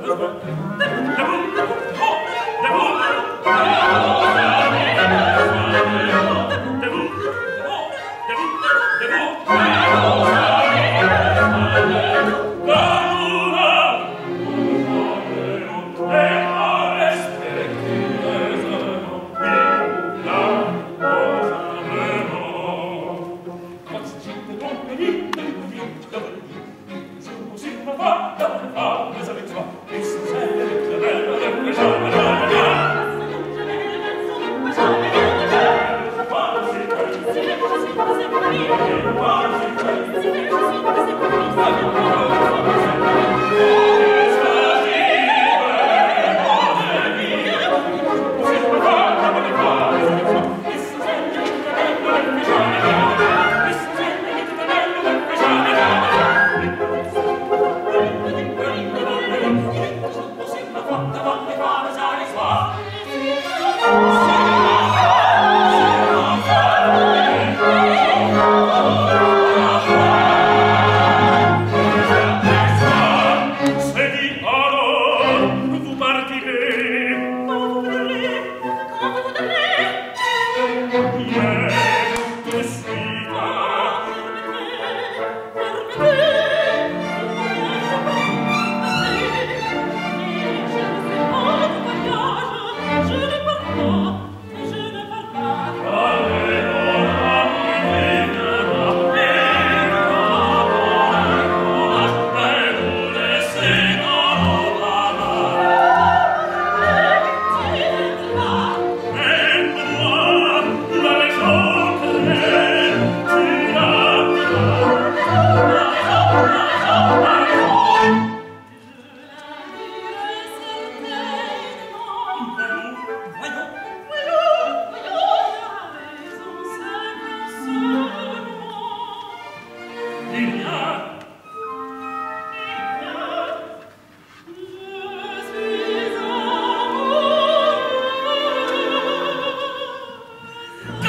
Não, não. não.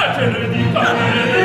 Catene di pane